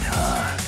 huh?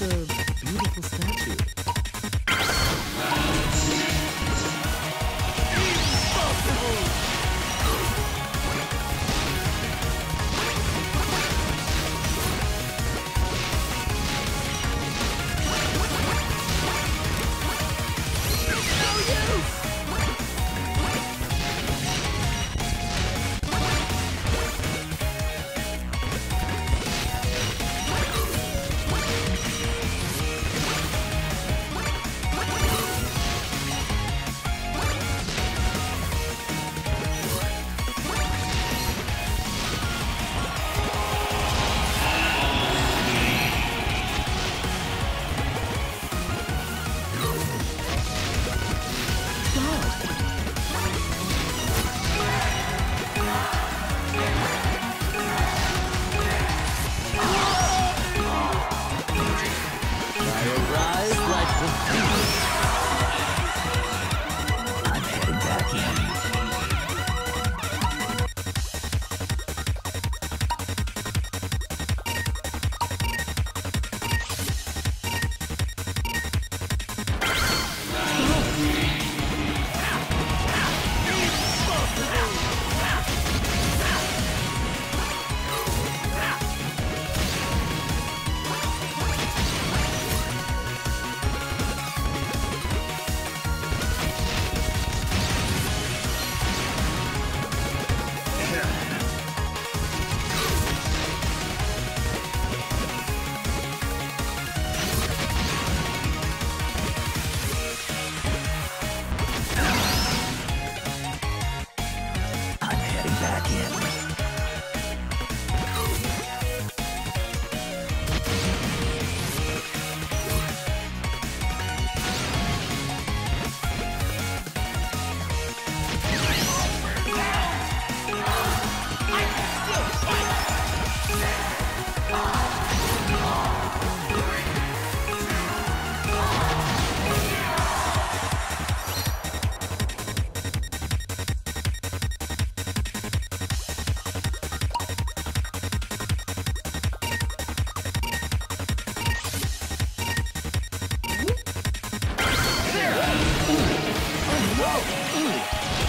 like a beautiful statue.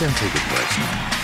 Don't take it personal.